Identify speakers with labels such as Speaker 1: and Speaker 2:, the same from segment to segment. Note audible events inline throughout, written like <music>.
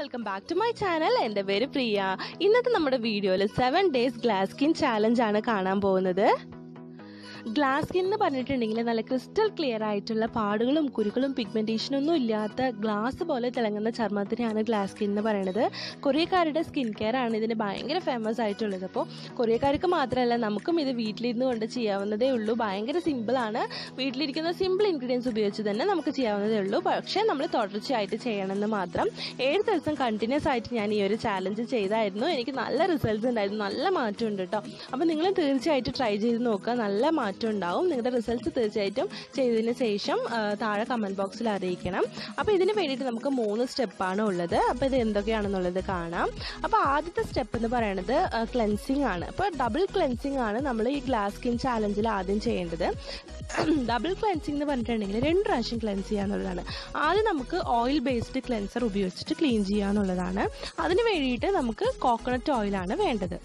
Speaker 1: Welcome back to my channel എന്റെ പേര് പ്രിയ. ഇന്നത്തെ നമ്മുടെ വീഡിയോയിൽ seven days glass skin challenge ആണ് കാണാൻ പോകുന്നത്. ഗ്ലാസ് സ്കിൻ എന്ന് പറഞ്ഞിട്ടുണ്ടെങ്കിൽ നല്ല ക്രിസ്റ്റൽ ക്ലിയർ ആയിട്ടുള്ള പാടുകളും കുരുക്കളും പിഗ്മെന്റേഷനും ഒന്നും ഇല്ലാത്ത ഗ്ലാസ് പോലെ തിളങ്ങുന്ന ചർമ്മത്തിനെയാണ് ഗ്ലാസ് സ്കിൻ എന്ന് പറയുന്നത് കൊറിയക്കാരുടെ സ്കിൻ കെയർ ആണ് ഇതിന് ഭയങ്കര ഫേമസ് ആയിട്ടുള്ളത്. അപ്പോൾ കൊറിയക്കാർക്ക് മാത്രമല്ല നമുക്കും ഇത് വീട്ടിലിരുന്ന് കൊണ്ട് ചെയ്യാവുന്നതേ ഉള്ളൂ. ഭയങ്കര സിമ്പിളാണ് വീട്ടിലിരിക്കുന്ന സിമ്പിൾ ഇൻഗ്രീഡിയൻസ് ഉപയോഗിച്ച് തന്നെ നമുക്ക് ചെയ്യാവുന്നതേ ഉള്ളൂ. പക്ഷേ നമ്മൾ തുടർച്ചയായിട്ട് ചെയ്യണമെന്ന് മാത്രം ഏഴ് ദിവസം കണ്ടിന്യൂസ് ആയിട്ട് ഞാൻ ഈ ഒരു ചാലഞ്ച് ചെയ്തായിരുന്നു. എനിക്ക് നല്ല റിസൾട്ട്സ് ഉണ്ടായിരുന്നു. നല്ല മാറ്റമുണ്ട് കേട്ടോ അപ്പോൾ നിങ്ങൾ തീർച്ചയായിട്ടും ട്രൈ ചെയ്ത് നോക്കുക. നല്ല ഉണ്ടാവും നിങ്ങളുടെ റിസൾട്ട്സ് തീർച്ചയായിട്ടും ചെയ്തതിന് ശേഷം താഴെ കമന്റ് ബോക്സിൽ അറിയിക്കണം. അപ്പോൾ ഇതിന് വേണ്ടിയിട്ട് നമുക്ക് മൂന്ന് സ്റ്റെപ്പാണ് ഉള്ളത്. അപ്പോൾ ഇത് എന്തൊക്കെയാണെന്നുള്ളത് കാണാം. അപ്പോൾ ആദ്യത്തെ സ്റ്റെപ്പ് എന്ന് പറയുന്നത് ക്ലെൻസിങ് ആണ്. അപ്പോൾ ഡബിൾ ക്ലെൻസിങ് ആണ് നമ്മൾ ഈ ഗ്ലാസ് സ്കിൻ ചാലഞ്ചിൽ ആദ്യം ചെയ്യേണ്ടത്. <clears throat> ഡബിൾ ക്ലെൻസിങ് എന്ന് പറഞ്ഞിട്ടുണ്ടെങ്കിൽ രണ്ട് പ്രാവശ്യം ക്ലെൻസ് ചെയ്യാന്നുള്ളതാണ് ആദ്യം നമുക്ക് ഓയിൽ ബേസ്ഡ് ക്ലെൻസർ ഉപയോഗിച്ചിട്ട് ക്ലീൻ ചെയ്യാന്നുള്ളതാണ് അതിന് വേണ്ടിയിട്ട് നമുക്ക് കോക്കനട്ട് ഓയിലാണ് വേണ്ടത്.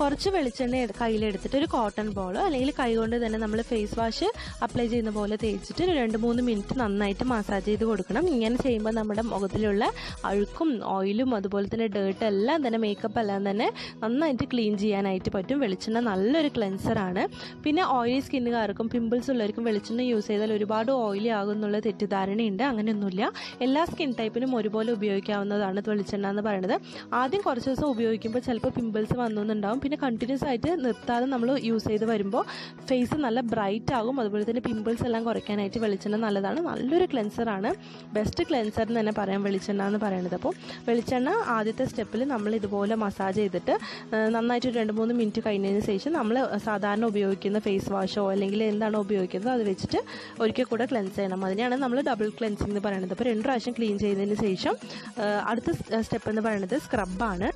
Speaker 1: കുറച്ച് വെളിച്ചെണ്ണ കയ്യിലെടുത്തിട്ട് ഒരു കോട്ടൺ ബോളോ അല്ലെങ്കിൽ കൈ കൊണ്ട് തന്നെ നമ്മൾ ഫേസ് വാഷ് അപ്ലൈ ചെയ്യുന്ന പോലെ തേച്ചിട്ട് ഒരു രണ്ട് മൂന്ന് മിനിറ്റ് നന്നായിട്ട് മസാജ് ചെയ്ത് കൊടുക്കണം. ഇങ്ങനെ ചെയ്യുമ്പോൾ നമ്മുടെ മുഖത്തിലുള്ള അഴുക്കും ഓയിലും അതുപോലെ തന്നെ ഡേർട്ട് എല്ലാം തന്നെ മേക്കപ്പ് എല്ലാം തന്നെ നന്നായിട്ട് ക്ലീൻ ചെയ്യാനായിട്ട് പറ്റും. വെളിച്ചെണ്ണ നല്ലൊരു ക്ലെൻസറാണ് പിന്നെ ഓയിലി സ്കിന്നുകാർക്കും പിമ്പിൾസ് ഉള്ളവർക്കും വെളിച്ചെണ്ണ യൂസ് ചെയ്താൽ ഒരുപാട് ഓയിലി ആകും എന്നുള്ള തെറ്റിദ്ധാരണയുണ്ട്. അങ്ങനെയൊന്നുമില്ല. എല്ലാ സ്കിൻ ടൈപ്പിനും ഒരുപോലെ ഉപയോഗിക്കാവുന്നതാണ് വെളിച്ചെണ്ണ എന്ന് പറയുന്നത്. ആദ്യം കുറച്ച് ദിവസം ഉപയോഗിക്കുമ്പോൾ ചിലപ്പോൾ പിമ്പിൾസ് വന്നുണ്ടാവും പിന്നെ കണ്ടിന്യൂസ് ആയിട്ട് നിർത്താതെ നമ്മൾ യൂസ് ചെയ്ത് വരുമ്പോൾ ഫേസ് നല്ല ബ്രൈറ്റ് ആകും. അതുപോലെ തന്നെ പിമ്പിൾസ് എല്ലാം കുറയ്ക്കാനായിട്ട് വെളിച്ചെണ്ണ നല്ലതാണ്. നല്ലൊരു ക്ലെൻസറാണ് ബെസ്റ്റ് ക്ലെൻസർ എന്ന് തന്നെ പറയാം വെളിച്ചെണ്ണ എന്ന് പറയുന്നത്. അപ്പോൾ വെളിച്ചെണ്ണ ആദ്യത്തെ സ്റ്റെപ്പിൽ നമ്മൾ ഇതുപോലെ മസാജ് ചെയ്തിട്ട് നന്നായിട്ട് രണ്ട് മൂന്ന് മിനിറ്റ് കഴിഞ്ഞതിന് ശേഷം നമ്മൾ സാധാരണ ഉപയോഗിക്കുന്ന ഫേസ് വാഷോ അല്ലെങ്കിൽ എന്താണോ ഉപയോഗിക്കുന്നത് അത് വെച്ചിട്ട് ഒരിക്കൽ കൂടെ ക്ലെൻസ് ചെയ്യണം. അതിനെയാണ് നമ്മൾ ഡബിൾ ക്ലെൻസിങ് എന്ന് പറയുന്നത്. അപ്പോൾ രണ്ട് പ്രാവശ്യം ക്ലീൻ ചെയ്തതിന് ശേഷം അടുത്ത സ്റ്റെപ്പ് എന്ന് പറയുന്നത് സ്ക്രബാണ്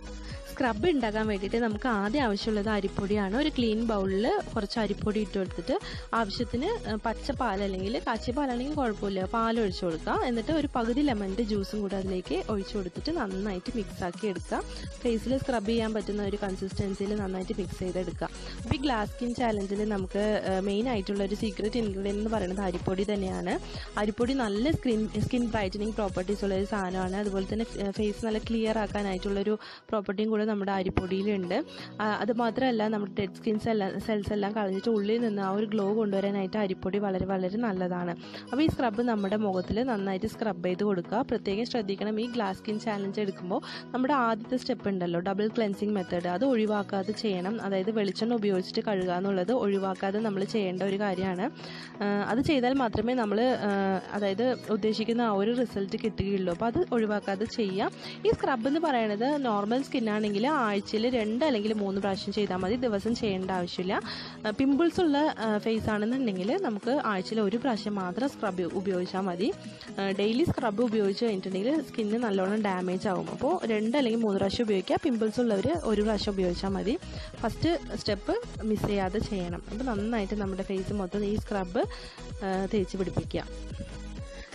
Speaker 1: സ്ക്രബ് ഉണ്ടാക്കാൻ വേണ്ടിയിട്ട് നമുക്ക് ആദ്യം ആവശ്യമുള്ളത് അരിപ്പൊടിയാണ്. ഒരു ക്ലീൻ ബൗളിൽ കുറച്ച് അരിപ്പൊടി ഇട്ട് കൊടുത്തിട്ട് ആവശ്യത്തിന് പച്ച പാൽ അല്ലെങ്കിൽ കാച്ചിയ പാലാണെങ്കിൽ കുഴപ്പമില്ല. പാൽ ഒഴിച്ചു കൊടുക്കുക എന്നിട്ട് ഒരു പകുതി ലെമണിന്റെ ജ്യൂസും കൂടെ അതിലേക്ക് ഒഴിച്ചു കൊടുത്തിട്ട് നന്നായിട്ട് മിക്സ് ആക്കി എടുക്കുക. ഫേസിൽ സ്ക്രബ് ചെയ്യാൻ പറ്റുന്ന ഒരു കൺസിസ്റ്റൻസിയിൽ നന്നായിട്ട് മിക്സ് ചെയ്തെടുക്കുക. അപ്പോൾ ഈ ഗ്ലാസ് സ്കിൻ ചാലഞ്ചിൽ നമുക്ക് മെയിൻ ആയിട്ടുള്ള ഒരു സീക്രട്ട് ഇൻഗ്രീഡിയൻ എന്ന് പറയുന്നത് അരിപ്പൊടി തന്നെയാണ്. അരിപ്പൊടി നല്ല സ്കിൻ സ്കിൻ ബ്രൈറ്റനിങ് പ്രോപ്പർട്ടീസ് ഉള്ള ഒരു സാധനമാണ്. അതുപോലെ തന്നെ ഫേസ് നല്ല ക്ലിയർ ആക്കാനായിട്ടുള്ളൊരു പ്രോപ്പർട്ടിയും കൂടെ നമ്മുടെ അരിപ്പൊടിയിലുണ്ട്. അത് മാത്രമല്ല നമ്മുടെ ഡെഡ് എല്ലാം സെൽസ് എല്ലാം കളഞ്ഞിട്ട് ഉള്ളിൽ നിന്ന് ആ ഒരു ഗ്ലോ കൊണ്ടുവരാനായിട്ട് അരിപ്പൊടി വളരെ വളരെ നല്ലതാണ്. അപ്പോൾ ഈ സ്ക്രബ് നമ്മുടെ മുഖത്തിൽ നന്നായിട്ട് സ്ക്രബ് ചെയ്ത് കൊടുക്കുക. പ്രത്യേകം ശ്രദ്ധിക്കണം. ഈ ഗ്ലാസ് സ്കിൻ ചാലഞ്ച് എടുക്കുമ്പോൾ നമ്മുടെ ആദ്യത്തെ സ്റ്റെപ്പ് ഉണ്ടല്ലോ ഡബിൾ ക്ലെൻസിങ് മെത്തേഡ് അത് ഒഴിവാക്കാതെ ചെയ്യണം. അതായത് വെളിച്ചെണ്ണ ഉപയോഗിച്ചിട്ട് കഴുകുക എന്നുള്ളത് ഒഴിവാക്കാതെ നമ്മൾ ചെയ്യേണ്ട ഒരു കാര്യമാണ്. അത് ചെയ്താൽ മാത്രമേ നമ്മൾ അതായത് ഉദ്ദേശിക്കുന്ന ആ ഒരു റിസൾട്ട് കിട്ടുകയുള്ളൂ. അപ്പോൾ അത് ഒഴിവാക്കാതെ ചെയ്യുക ഈ സ്ക്രബ് എന്ന് പറയുന്നത് നോർമൽ സ്കിൻ ആണെങ്കിൽ ആഴ്ചയിൽ രണ്ട് അല്ലെങ്കിൽ മൂന്ന് പ്രാവശ്യം ചെയ്താൽ മതി. ദിവസം ചെയ്യേണ്ട ആവശ്യമില്ല. പിമ്പിൾസ് ഉള്ള ഫേസ് ആണെന്നുണ്ടെങ്കിൽ നമുക്ക് ആഴ്ചയിൽ ഒരു പ്രാവശ്യം മാത്രം സ്ക്രബ് ഉപയോഗിച്ചാൽ മതി. ഡെയിലി സ്ക്രബ് ഉപയോഗിച്ച് കഴിഞ്ഞിട്ടുണ്ടെങ്കിൽ സ്കിന്ന് നല്ലോണം ഡാമേജ് ആകും അപ്പോൾ രണ്ട് അല്ലെങ്കിൽ മൂന്ന് പ്രാവശ്യം ഉപയോഗിക്കുക. പിമ്പിൾസ് ഉള്ളവർ ഒരു പ്രാവശ്യം ഉപയോഗിച്ചാൽ മതി. ഫസ്റ്റ് സ്റ്റെപ്പ് മിസ് ചെയ്യാതെ ചെയ്യണം. അപ്പോൾ നന്നായിട്ട് നമ്മുടെ ഫേസ് മൊത്തം ഈ സ്ക്രബ് തേച്ച് പിടിപ്പിക്കുക.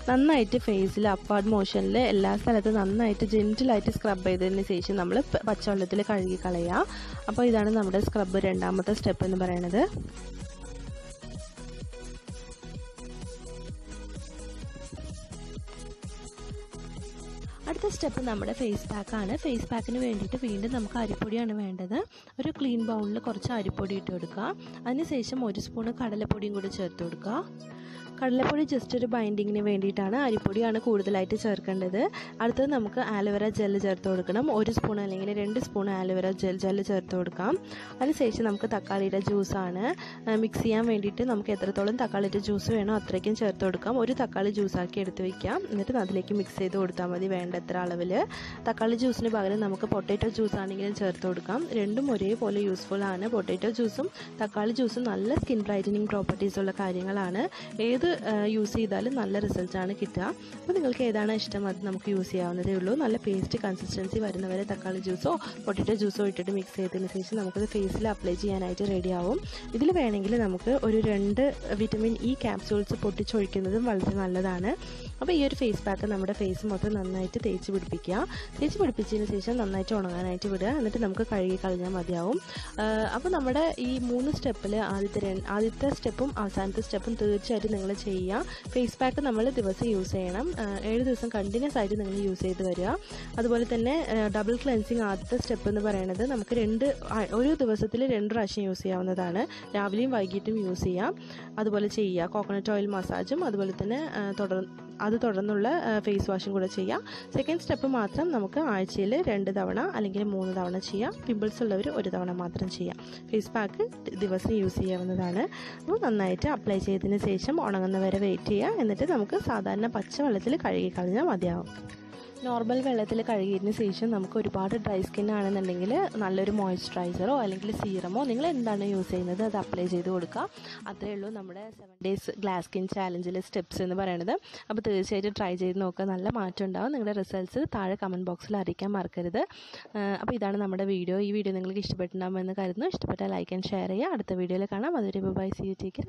Speaker 1: നന്നായിട്ട് ഫേസിൽ അപ്പാർഡ് മോഷനിൽ എല്ലാ സ്ഥലത്തും നന്നായിട്ട് ജെന്റിലായിട്ട് സ്ക്രബ് ചെയ്തതിന് ശേഷം നമ്മൾ പച്ചവെള്ളത്തിൽ കഴുകി കളയാം. അപ്പോൾ ഇതാണ് നമ്മുടെ സ്ക്രബ് രണ്ടാമത്തെ സ്റ്റെപ്പ് എന്ന് പറയുന്നത് അടുത്ത സ്റ്റെപ്പ് നമ്മുടെ ഫേസ് പാക്കാണ് ഫേസ് പാക്കിന് വേണ്ടിയിട്ട് വീണ്ടും നമുക്ക് അരിപ്പൊടിയാണ് വേണ്ടത്. ഒരു ക്ലീൻ ബൗളിൽ കുറച്ച് അരിപ്പൊടി ഇട്ട് കൊടുക്കുക. അതിനുശേഷം ഒരു സ്പൂണ് കടലപ്പൊടിയും കൂടി ചേർത്ത് കൊടുക്കുക. കടലപ്പൊടി ജസ്റ്റ് ഒരു ബൈൻഡിങ്ങിന് വേണ്ടിയിട്ടാണ് അരിപ്പൊടിയാണ് കൂടുതലായിട്ട് ചേർക്കേണ്ടത്. അടുത്തത് നമുക്ക് ആലോവേര ജെൽ ചേർത്ത് കൊടുക്കണം. ഒരു സ്പൂൺ അല്ലെങ്കിൽ രണ്ട് സ്പൂൺ ആലോവേര ജെൽ ജെല്ല് ചേർത്ത് കൊടുക്കാം. അതിനുശേഷം നമുക്ക് തക്കാളിയുടെ ജ്യൂസാണ് മിക്സ് ചെയ്യാൻ വേണ്ടിയിട്ട് നമുക്ക് എത്രത്തോളം തക്കാളിയുടെ ജ്യൂസ് വേണോ അത്രയ്ക്കും ചേർത്ത് കൊടുക്കാം. ഒരു തക്കാളി ജ്യൂസാക്കി എടുത്ത് വയ്ക്കാം എന്നിട്ട് അതിലേക്ക് മിക്സ് ചെയ്ത് കൊടുത്താൽ മതി വേണ്ടത്ര അളവിൽ തക്കാളി ജ്യൂസിന് പകരം നമുക്ക് പൊട്ടാറ്റോ ജ്യൂസ് ആണെങ്കിലും ചേർത്ത് കൊടുക്കാം. രണ്ടും ഒരേപോലെ യൂസ്ഫുൾ ആണ്. പൊട്ടാറ്റോ ജ്യൂസും തക്കാളി ജ്യൂസും നല്ല സ്കിൻ ബ്രൈറ്റനിങ് പ്രോപ്പർട്ടീസ് ഉള്ള കാര്യങ്ങളാണ്. ഏത് യൂസ് ചെയ്താലും നല്ല റിസൾട്ടാണ് കിട്ടുക. അപ്പോൾ നിങ്ങൾക്ക് ഏതാണ് ഇഷ്ടം? അത് നമുക്ക് യൂസ് ചെയ്യാവുന്നതേ ഉള്ളൂ. നല്ല പേസ്റ്റ് കൺസിസ്റ്റൻസി വരുന്നവരെ തക്കാളി ജ്യൂസോ പൊട്ടറ്റോ ജ്യൂസോ ഇട്ടിട്ട് മിക്സ് ചെയ്തതിന് ശേഷം നമുക്കത് ഫേസിൽ അപ്ലൈ ചെയ്യാനായിട്ട് റെഡി ആവും. ഇതിൽ വേണമെങ്കിൽ നമുക്ക് ഒരു രണ്ട് വിറ്റമിൻ ഇ ക്യാപ്സ്യൂൾസ് പൊട്ടിച്ചൊഴിക്കുന്നതും വളരെ നല്ലതാണ്. അപ്പോൾ ഈ ഒരു ഫേസ് പാക്ക് നമ്മുടെ ഫേസ് മൊത്തം നന്നായിട്ട് തേച്ച് പിടിപ്പിക്കുക. തേച്ച് പിടിപ്പിച്ചതിന് ശേഷം നന്നായിട്ട് ഉണങ്ങാനായിട്ട് വിടുക. എന്നിട്ട് നമുക്ക് കഴുകി കളഞ്ഞാൽ മതിയാവും. അപ്പോൾ നമ്മുടെ ഈ മൂന്ന് സ്റ്റെപ്പിൽ ആദ്യത്തെ ആദ്യത്തെ സ്റ്റെപ്പും അവസാനത്തെ സ്റ്റെപ്പും തീർച്ചയായിട്ടും നിങ്ങൾ പോലെ ചെയ്യുക. ഫേസ് പാക്ക് നമ്മൾ ദിവസം യൂസ് ചെയ്യണം. ഏഴ് ദിവസം കണ്ടിന്യൂസ് ആയിട്ട് നിങ്ങൾ യൂസ് ചെയ്ത് വരിക. അതുപോലെ തന്നെ ഡബിൾ ക്ലെൻസിങ് ആദ്യത്തെ സ്റ്റെപ്പ് എന്ന് പറയുന്നത് നമുക്ക് രണ്ട് ഒരു ദിവസത്തിൽ രണ്ട് പ്രാവശ്യം യൂസ് ചെയ്യാവുന്നതാണ്. രാവിലെയും വൈകിട്ടും യൂസ് ചെയ്യാം. അതുപോലെ ചെയ്യുക. കോക്കനട്ട് ഓയിൽ മസാജും അതുപോലെ തന്നെ തുടർ അത് തുടർന്നുള്ള ഫേസ് വാഷും കൂടെ ചെയ്യാം. സെക്കൻഡ് സ്റ്റെപ്പ് മാത്രം നമുക്ക് ആഴ്ചയിൽ രണ്ട് തവണ അല്ലെങ്കിൽ മൂന്ന് തവണ ചെയ്യാം. പിമ്പിൾസ് ഉള്ളവർ ഒരു തവണ മാത്രം ചെയ്യാം. ഫേസ് പാക്ക് ദിവസം യൂസ് ചെയ്യാവുന്നതാണ്. അപ്പോൾ നന്നായിട്ട് അപ്ലൈ ചെയ്തതിന് ശേഷം ഉണങ്ങുന്നവരെ വെയിറ്റ് ചെയ്യുക. എന്നിട്ട് നമുക്ക് സാധാരണ പച്ചവെള്ളത്തിൽ കഴുകി കളഞ്ഞാൽ മതിയാവും. നോർമൽ വെള്ളത്തിൽ കഴുകിയതിന് ശേഷം നമുക്ക് ഒരുപാട് ഡ്രൈ സ്കിൻ ആണെന്നുണ്ടെങ്കിൽ നല്ലൊരു മോയ്സ്ചറൈസറോ അല്ലെങ്കിൽ സീറമോ നിങ്ങൾ എന്താണ് യൂസ് ചെയ്യുന്നത്? അത് അപ്ലൈ ചെയ്ത് കൊടുക്കുക. അത്രയേ ഉള്ളൂ നമ്മുടെ സെവൻ ഡേയ്സ് ഗ്ലാസ് സ്കിൻ ചാലഞ്ചിലെ സ്റ്റെപ്സ് എന്ന് പറയുന്നത് അപ്പോൾ തീർച്ചയായിട്ടും ട്രൈ ചെയ്ത് നോക്കുക. നല്ല മാറ്റം ഉണ്ടാവും. നിങ്ങളുടെ റിസൾട്ട്സ് താഴെ കമന്റ് ബോക്സിൽ അറിയിക്കാൻ മറക്കരുത്. അപ്പോൾ ഇതാണ് നമ്മുടെ വീഡിയോ ഈ വീഡിയോ നിങ്ങൾക്ക് ഇഷ്ടപ്പെട്ടിട്ടുണ്ടാകുമെന്ന് കരുതുന്നു. ഇഷ്ടപ്പെട്ടാൽ ലൈക്ക് ആൻഡ് ഷെയർ ചെയ്യുക. അടുത്ത വീഡിയോയിൽ കാണാം. അതൊരു ബൈ സി യു ടേക്ക്